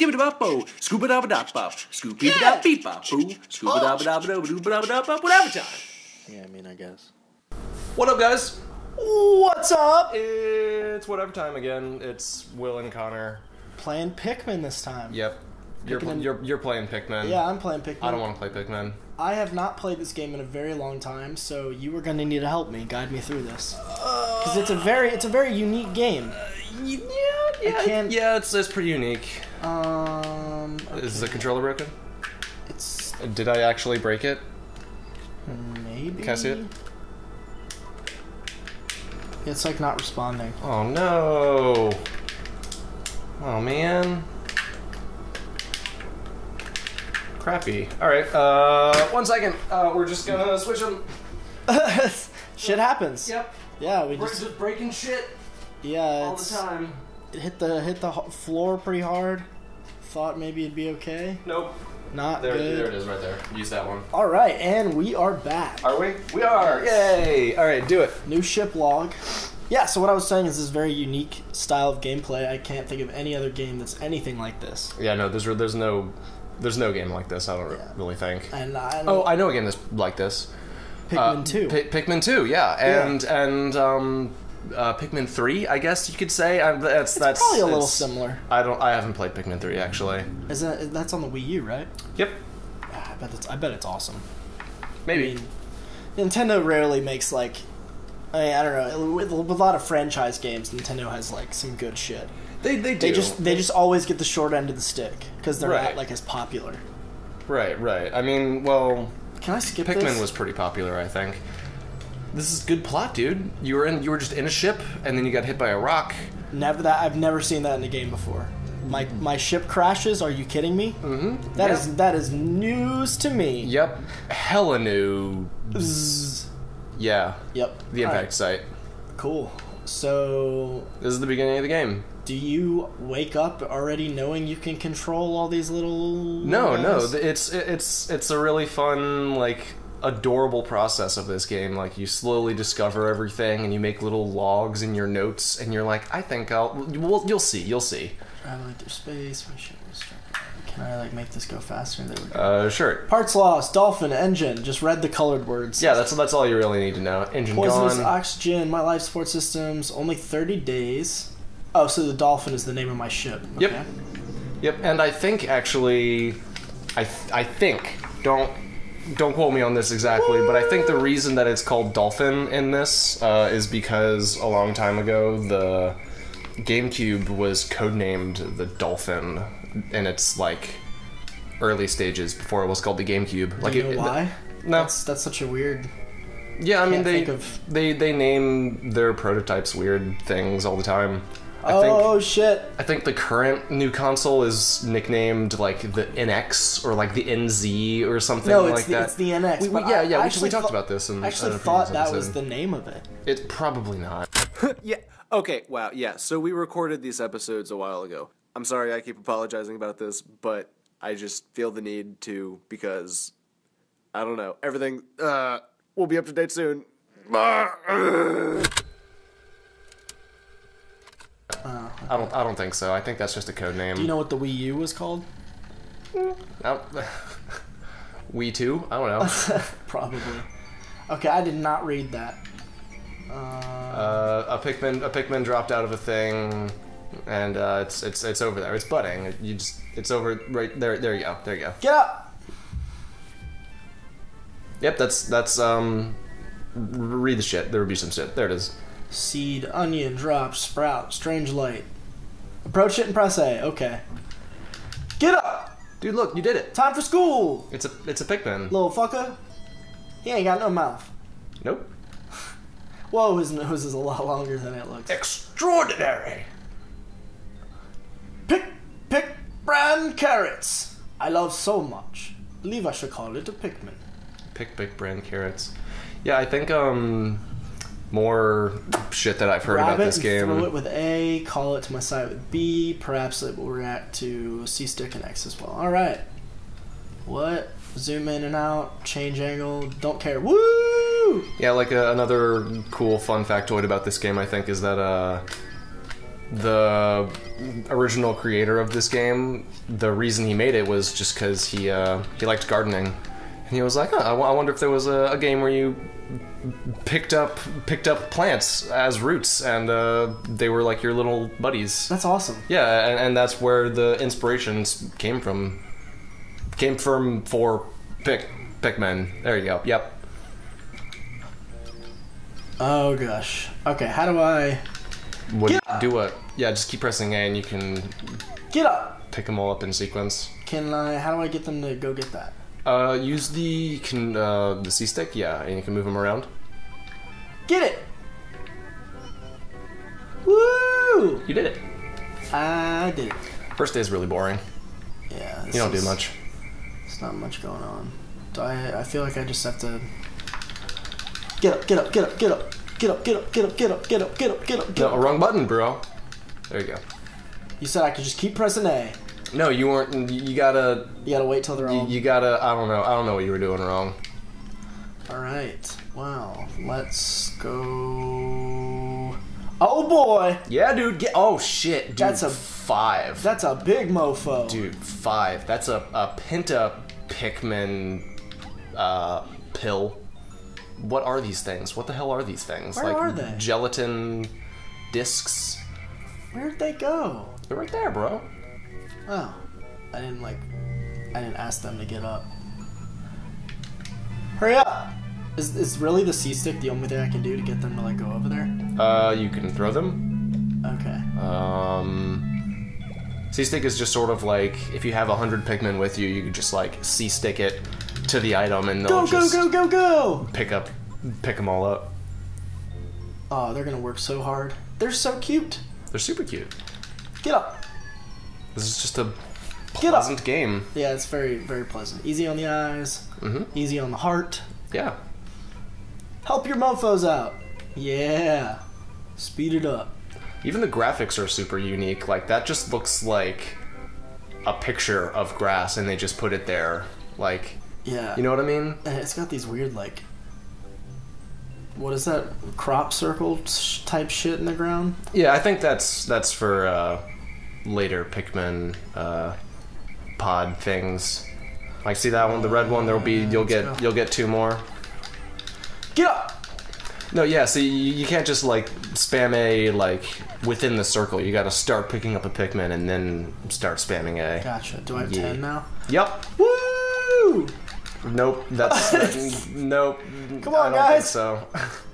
skibba da bo, scuba da da bop, scoopy da beep bop, boo, scuba da da da doo da da bop, whatever time. Yeah, I mean, I guess. What up, guys? What's up? It's whatever time again. It's Will and Connor. Playing Pikmin this time. Yep. You're, Pikmin. you're, you're playing Pikmin. Yeah, I'm playing Pikmin. I don't want to play Pikmin. I have not played this game in a very long time, so you are gonna need to help me, guide me through this, because it's a very, it's a very unique game. Uh, yeah, I can't- Yeah, it's, it's pretty unique. Um, Is the controller broken? it's Did I actually break it? maybe. Can I see it? It's like not responding. Oh no. Oh man. Crappy. Alright, uh, one second. Uh, we're just gonna switch them. Shit happens. Yep. Yeah, we We're just just breaking shit yeah, all the time. It hit the hit the floor pretty hard. Thought maybe it'd be okay. Nope. Not There, good. there it is right there. Use that one. All right, and we are back. Are we? We are. Yay! Alright, do it. New ship log. Yeah, so what I was saying is this very unique style of gameplay. I can't think of any other game that's anything like this. Yeah, no, there's there's no there's no game like this. I don't Yeah. really think. And I Oh, I know a game that's like this. Pikmin Uh, 2. Pi- Pikmin 2, yeah, and and um, uh, Pikmin 3, I guess you could say. I, that's it's that's probably a little similar. I don't. I haven't played Pikmin 3 actually. Is that that's on the Wii U, right? Yep. Ah, I bet it's I bet it's awesome. Maybe. I mean, Nintendo rarely makes like I, mean, I don't know. With, with a lot of franchise games, Nintendo has like some good shit. they they do. They just they just always get the short end of the stick because they're Right. not like as popular. right, right. I mean, well, Can I skip Pikmin this? was pretty popular, I think. This is good plot, dude. You were in. You were just in a ship, and then you got hit by a rock. never that I've never seen that in a game before. My my ship crashes. Are you kidding me? Mm-hmm. That is that is news to me. Yep. Hella new. Yeah. Yep. The impact right, site. Cool. So, This is the beginning of the game. do you wake up already knowing you can control all these little? No, no, guys? th- it's it's it's a really fun like adorable process of this game. Like you slowly discover everything, and you make little logs in your notes, and you're like, I think I'll. Well, you'll see, you'll see. Traveling through space. My ship was struck. Can I like make this go faster? There we go. Uh, sure. Parts lost. Dolphin engine. Just read the colored words. Yeah, that's that's all you really need to know. Engine Poisonous gone. oxygen. My life support systems. Only thirty days. Oh, so the dolphin is the name of my ship. Yep. Yep, and I think actually, I th- I think don't don't quote me on this exactly, but I think the reason that it's called Dolphin in this uh, is because a long time ago the GameCube was codenamed the Dolphin in its like early stages before it was called the GameCube. Like Do you know it, why? No. That's that's such a weird. yeah, I mean they think of- they they name their prototypes weird things all the time. I oh think shit! I think the current new console is nicknamed like the NX or like the NZ or something No, like it's the, that. it's the NX. We- we- yeah, yeah, I we, we actually talked thought- about this. In, I actually in thought that was episode. the name of it. It's probably not. Yeah. Okay. Wow. Yeah. So we recorded these episodes a while ago. I'm sorry I keep apologizing about this, but I just feel the need to because I don't know. Everything uh will be up to date soon. I don't. I don't think so. I think that's just a code name. Do you know what the Wii U was called? We Two. I don't know. Probably. Okay, I did not read that. Uh, uh, a Pikmin. A Pikmin dropped out of a thing, and uh, it's it's it's over there. It's budding. You just. It's over right there. There you go. There you go. get up! Yep. That's that's um. Read the shit. There would be some shit. There it is. Seed, onion, drop, sprout, strange light. Approach it and press A. Okay. Get up! Dude, look, you did it. Time for school! It's a it's a Pikmin. Little fucker. He ain't got no mouth. Nope. Whoa, his nose is a lot longer than it looks. Extraordinary. Pick, pick, brand carrots. I love so much. Believe I should call it a Pikmin. Pikpik brand carrots. Yeah, I think um more shit that I've heard Grab about this game. throw it with A, call it to my side with B. Perhaps it will react to C stick and X as well. All right. What? Zoom in and out, change angle, don't care. Woo! Yeah, like uh, another cool fun factoid about this game, I think, is that uh, the original creator of this game, the reason he made it was just because he uh, he liked gardening, he was like, I I wonder if there was a, a game where you picked up picked up plants as roots, and uh, they were like your little buddies. That's awesome. Yeah, and, and that's where the inspirations came from. Came from for pick Pikmin. There you go. Yep. Oh gosh. Okay, how do I What, Get up. do what? Yeah, just keep pressing A, and you can get up? pick them all up in sequence. Can I? How do I get them to go get that? Uh, use the can uh, the C stick, yeah, and you can move them around. Get it! Woo! You did it. I did it. First day is really boring. Yeah. You don't do much. There's not much going on. Do I? I feel like I just have to get up, get up, get up, get up, get up, get up, get up, get up, get up, get up, get up, get No, up. wrong button, bro. There you go. You said I could just keep pressing A. No, you weren't. You gotta. You gotta wait till they're You, all. you gotta. I don't know. I don't know what you were doing wrong. All right. Well, let's go. Oh boy, Yeah, dude. Get. Oh shit, dude. That's a- five. that's a big mofo. Dude, five. That's a, a Penta Pikmin uh, pill. What are these things? What the hell are these things? Where like are they? gelatin discs. Where'd they go? They're right there, bro. Oh, I didn't like. I didn't ask them to get up. Hurry up! Is is really the C stick the only thing I can do to get them to like go over there? Uh, you can throw them. Okay. Um, C stick is just sort of like if you have a hundred Pikmin with you, you can just like C stick it to the item and they'll Go go go go go! pick up, pick them all up. Oh, they're gonna work so hard. They're so cute. They're super cute. Get up. This is just a Get up. pleasant game. Yeah, it's very very pleasant. Easy on the eyes. Mm-hmm. Easy on the heart. Yeah. Help your mofos out. Yeah. Speed it up. Even the graphics are super unique. Like that just looks like a picture of grass and they just put it there. Like, Yeah. you know what I mean? And it's got these weird like what is that crop circle type shit in the ground? Yeah, I think that's that's for uh, later Pikmin uh, pod things. Like, see that one, the red one. There'll be you'll get you'll get two more. Get up. No, yeah. See, you, you can't just like spam A like within the circle. You got to start picking up a Pikmin and then start spamming A. Gotcha. Do I have Yeah. 10 now? Yep. Woo! Nope. That's nope. Come I on, don't guys. Think so.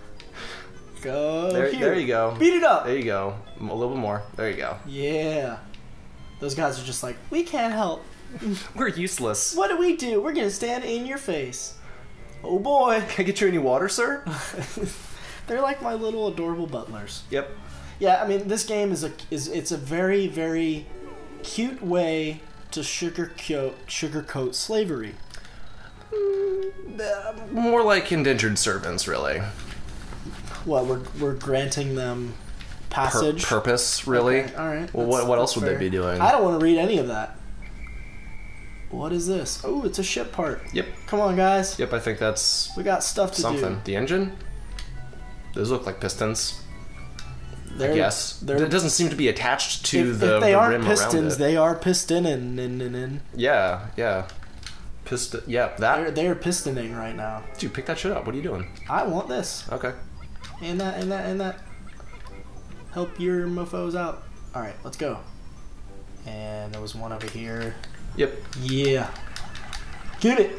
Go There, here. there you go. Beat it up. There you go. A little bit more. There you go. Yeah. Those guys are just like, we can't help. We're useless. What do we do? We're gonna stand in your face. Oh boy. Can I get you any water, sir? They're like my little adorable butlers. yep. Yeah, I mean, this game is a is it's a very very cute way to sugarcoat sugarcoat slavery. Uh, more like indentured servants, really. What we're we're granting them Pur- passage. purpose, really. Okay, all right. Well, that's- what, what else would they be doing? I don't want to read any of that. What is this? Oh, it's a ship part. Yep. Come on, guys. Yep. I think that's We got stuff to something. do. The engine. Those look like pistons. They're, yes. they're- It doesn't seem to be attached to if, the, if they the aren't pistons, they are pistoning. In, in, in. Yeah. Yeah. Piston. Yeah. They're That. they're pistoning right now. Dude, pick that shit up. What are you doing? I want this Okay. And that and that and that. Help your mofo's out. All right, let's go. And there was one over here. Yep. Yeah. Get it.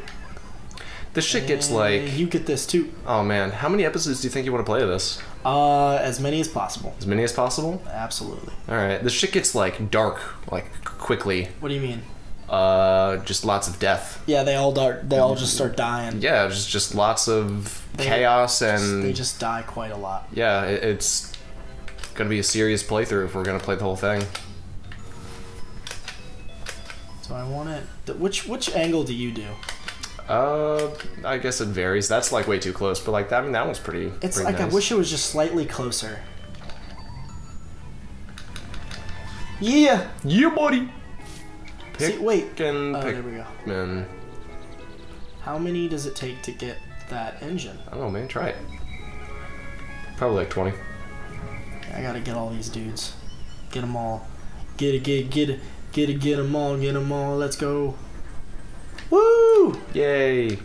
This shit gets like. you get this too. Oh man, how many episodes do you think you want to play of this? Uh, as many as possible. As many as possible. Absolutely. All right. This shit gets like dark, like quickly. What do you mean? Uh, just lots of death. Yeah, they all start. They all just start dying. Yeah, just just lots of They- chaos and They just die quite a lot. yeah, it, it's gonna be a serious playthrough if we're gonna play the whole thing. So I want it. Which which angle do you do? Uh, I guess it varies. That's like way too close, but like that, I mean, that one's pretty. It's pretty like I wish it was just slightly closer. Yeah. Yeah, buddy. Pick See, wait. and Oh, pick. there we go. Man, How many does it take to get that engine? I don't know, man. Try it. Probably like twenty. I gotta get all these dudes. Get them all. Get it, get it, get it, get it, get them all, get them all. Let's go. Woo! Yay!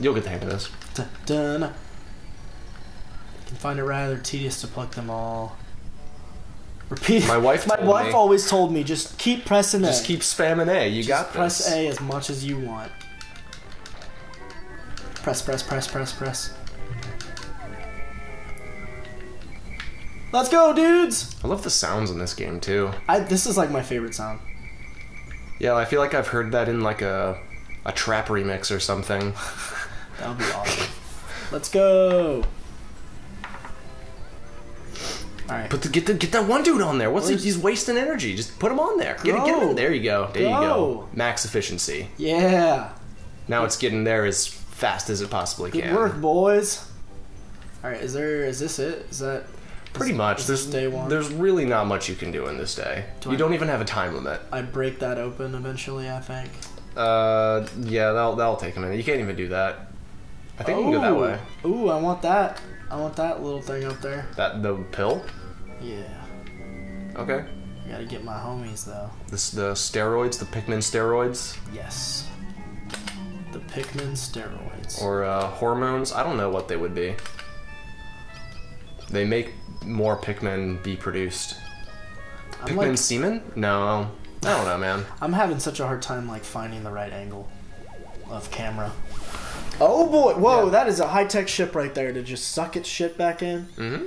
You'll get the hang of this. Dun, dun. I can find it rather tedious to pluck them all. Repeat. My wife My wife me- always told me just keep pressing A. Just keep spamming A. You Just got press this. A as much as you want. Press, press, press, press, press. Let's go, dudes! I love the sounds in this game too. I, this is like my favorite sound. Yeah, I feel like I've heard that in like a a trap remix or something. That would be awesome. Let's go! Alright. Put the get the get that one dude on there. What's he, he's wasting energy? Just put him on there. Get get him. In. There you go. There you Go. go. Max efficiency. Yeah! Now it's getting there as fast as it possibly can. Good work, boys! Alright, is there, is this it? Is that. Pretty is- much. is There's this day one? there's really not much you can do in this day. Do you I- don't even have a time limit. I break that open eventually, I think. Uh, yeah, that'll that'll take a minute. You can't even do that. I think you can go that way. Ooh, I want that. I want that little thing up there. That the pill. Yeah. Okay. I gotta get my homies though. This the steroids, the Pikmin steroids, Yes. The Pikmin steroids. or uh, hormones. I don't know what they would be. They make more Pikmin be produced. I'm, Pikmin like, semen? No, I don't know, man. I'm having such a hard time like finding the right angle of camera. Oh boy! Whoa, Yeah. that is a high tech ship right there to just suck its shit back in. Mm-hmm.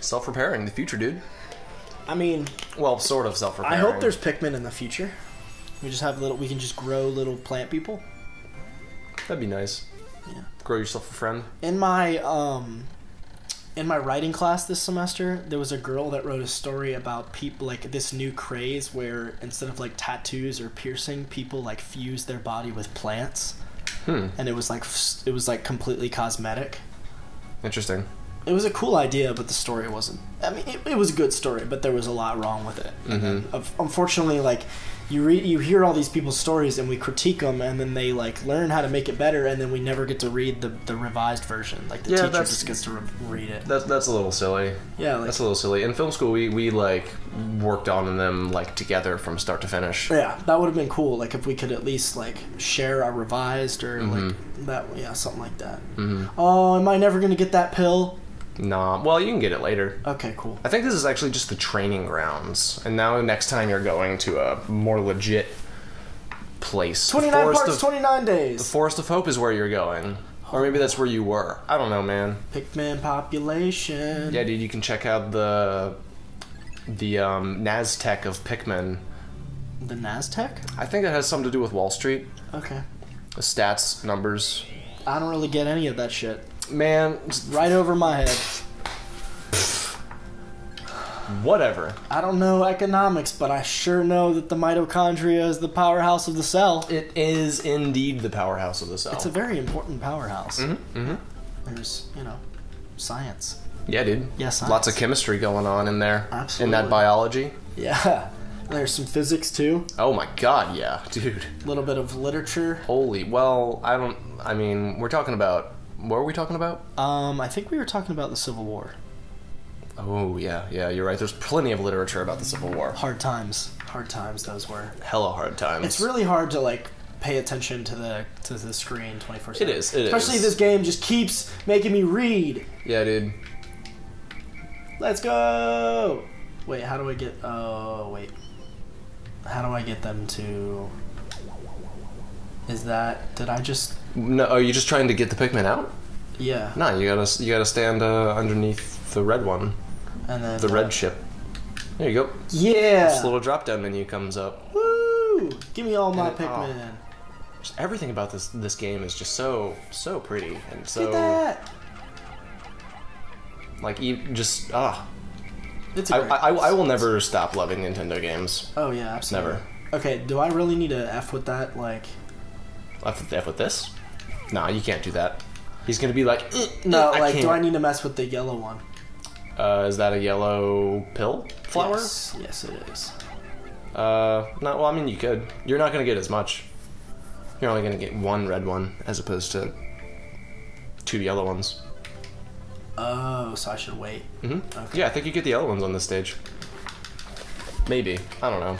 Self-repairing, the future, dude. I mean, Well, sort of self-repairing. I hope there's Pikmin in the future. We just have little. We can just grow little plant people. That'd be nice. Yeah. Grow yourself a friend. In my um, in my writing class this semester, there was a girl that wrote a story about people like this new craze where instead of like tattoos or piercing, people like fuse their body with plants, Hmm. and it was like it was like completely cosmetic. Interesting. It was a cool idea, but the story wasn't. I mean, it, it was a good story, but there was a lot wrong with it. And then, Mm-hmm. of- unfortunately, like you read, you hear all these people's stories, and we critique them, and then they like learn how to make it better, and then we never get to read the the revised version. Like the Yeah, teacher just gets to re- read it. That's that's a little silly. Yeah, like That's a little silly. In film school, we we like worked on them like together from start to finish. yeah, that would have been cool. Like if we could at least like share our revised or Mm-hmm. like that. Yeah, something like that. Oh, am I never gonna get that pill? Nah. Well, you can get it later. Okay, cool. I think this is actually just the training grounds, and now next time you're going to a more legit place. Twenty nine parts, twenty nine days. The Forest of Hope is where you're going, or maybe that's where you were. I don't know, man. Pikmin population. Yeah, dude, you can check out the the um, NASDAQ of Pikmin. The NASDAQ. I think that has something to do with Wall Street. Okay. The stats, numbers. I don't really get any of that shit. Man, Right over my head. whatever. I don't know economics, but I sure know that the mitochondria is the powerhouse of the cell. It is indeed the powerhouse of the cell. It's a very important powerhouse. mm-hmm. There's, you know, science. Yeah, dude. Yes, Lots of chemistry going on in there. Absolutely. In that biology. Yeah. There's some physics too. Oh my god, yeah, dude. A little bit of literature. Holy. Well, I don't. I mean, we're talking about. What are we talking about? Um, I think we were talking about the Civil War. Oh yeah, yeah. You're right. There's plenty of literature about the Civil War. Hard times. Hard times those were. Hella hard times. It's really hard to like pay attention to the to the screen 24/7. It is, it Especially is. this game just keeps making me read. Yeah, dude. Let's go. Wait, how do I get? Oh, wait. How do I get them to? Is that? Did I just? No, are you just trying to get the Pikmin out? Yeah. No, you gotta you gotta stand uh, underneath the red one, And then the red ship. There you go. Yeah. This little drop down menu comes up. Woo! Give me all my And oh. Pikmin. Just everything about this this game is just so so pretty and so that. Like you just ah. It's a I, great- I I will never stop loving Nintendo games. Oh yeah, absolutely. Never. Okay, do I really need to f with that? Like, F, F with this? Nah, you can't do that. He's gonna be like, "Eh, no, eh, like, do can't." I need to mess with the yellow one? Uh, is that a yellow pill flower? Yes, yes, it is. Uh, no. Well, I mean, you could. You're not gonna get as much. You're only gonna get one red one as opposed to two yellow ones. Oh, so I should wait. hmm Okay. Yeah, I think you get the other ones on this stage. Maybe. I don't know.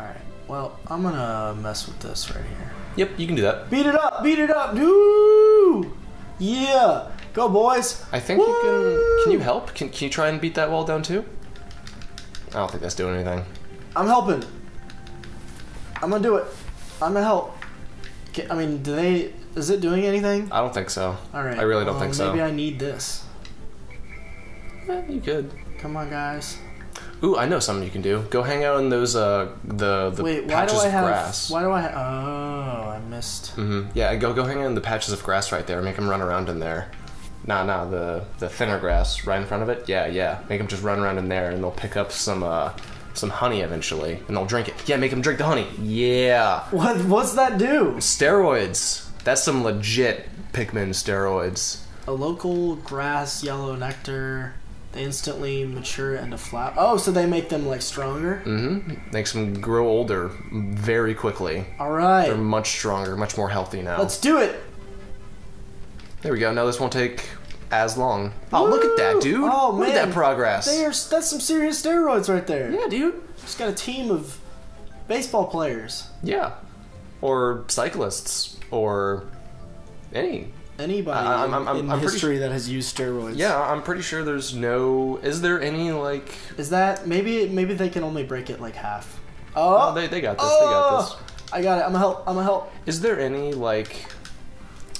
All right. Well, I'm gonna mess with this right here. Yep, you can do that. Beat it up! Beat it up! Woo! Yeah! Go, boys! I think you can. Can you help? Can, can you try and beat that wall down too? I don't think that's doing anything. I'm helping. I'm gonna do it. I'm gonna help. I mean, do they? Is it doing anything? I don't think so. All right. I really don't well, think so. Maybe I need this. Eh, you could. Come on, guys. Ooh, I know something you can do. Go hang out in those uh the the Wait, why patches do I of have? grass. Why do I? Ha- oh, I missed. hmm Yeah, go go hang out in the patches of grass right there. Make them run around in there. Nah, nah, the the thinner grass right in front of it. Yeah, yeah. Make them just run around in there, and they'll pick up some uh some honey eventually, and they'll drink it. Yeah, make them drink the honey. Yeah. What? What's that do? Steroids. That's some legit Pikmin steroids. A local grass yellow nectar. They instantly mature into flower. Oh, so they make them like stronger. Mm-hmm. Makes them grow older very quickly. All right. They're much stronger, much more healthy now. Let's do it. There we go. Now this won't take as long. Oh, look at that, dude! Oh, look at that progress. They are, that's some serious steroids right there. Yeah, dude. Just got a team of baseball players. Yeah. Or cyclists, or any. Anybody I- I'm- I'm- I'm- in I'm pretty history that has used steroids. Yeah, I'm pretty sure there's no. Is there any like? Is that maybe maybe they can only break it like half? Oh, Oh, they, they got this. They got oh! this. I got it. I'm gonna help. I'm gonna help. Is there any like?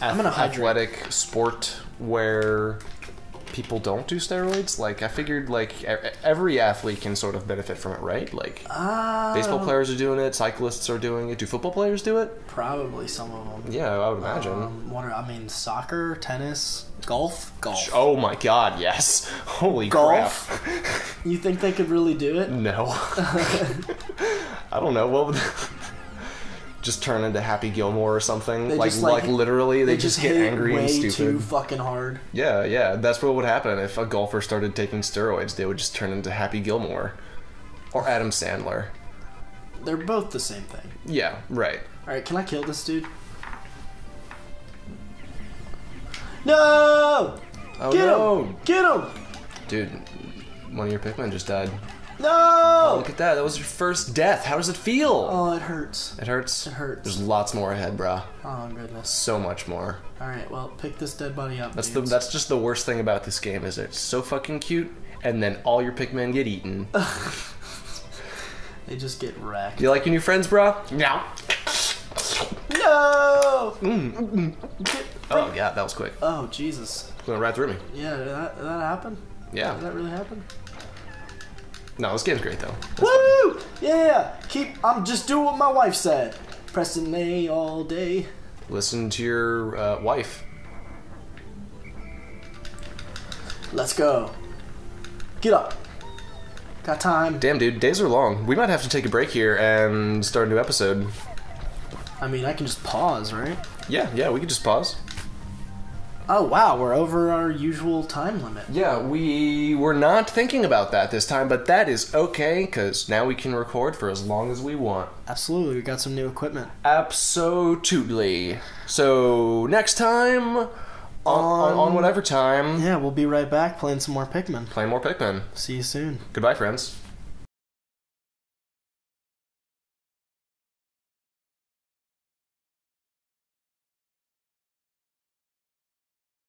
I'm gonna hydrate. athletic sport where people don't do steroids. Like I figured, like every athlete can sort of benefit from it, right? Like Ah, baseball players are doing it, cyclists are doing it. Do football players do it? Probably some of them. Yeah, I would imagine. Um, what are, I mean, soccer, tennis, golf, golf. Oh my god, yes. Holy Golf? crap. You think they could really do it? No. I don't know. What would just turn into Happy Gilmore or something? They like, just, like like, literally they, They just, hit get angry way and too fucking hard. Yeah, yeah. That's what would happen if a golfer started taking steroids. They would just turn into Happy Gilmore or Adam Sandler. They're both the same thing. Yeah, right. All right, can I kill this dude? No! Oh Get no, him! Get him! dude! One of your Pikmin just died. No! Oh, look at that. That was your first death. How does it feel? Oh, it hurts. It hurts. It hurts. There's lots more ahead, brah. Oh goodness. So much more. All right, well, pick this dead body up. That's the that's just the worst thing about this game is it's so fucking cute, and then all your Pikmin get eaten. They just get wrecked. you like your new friends, brah? Yeah. No! Mm, mm, mm. Oh yeah, that was quick. Oh Jesus. Going right through me. Yeah, did that, did that happen? Yeah. Did that really happen? No, this game's great though. Woo! Yeah. Keep. I'm just doing what my wife said. Pressing A all day. Listen to your uh, wife. Let's go. Get up. Got time. Damn, dude, days are long. We might have to take a break here and start a new episode. I mean, I can just pause, right? Yeah, yeah, we can just pause. Oh wow, we're over our usual time limit. Yeah, we were not thinking about that this time, but that is okay because now we can record for as long as we want. Absolutely, we got some new equipment. Absolutely. So next time, on, on, on whatever time, Yeah, we'll be right back playing some more Pikmin. Playing more Pikmin. See you soon. Goodbye, friends.